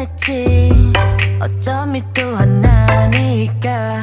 뻔했지. 어쩜 이 또한 나니까.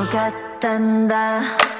よかったんだ。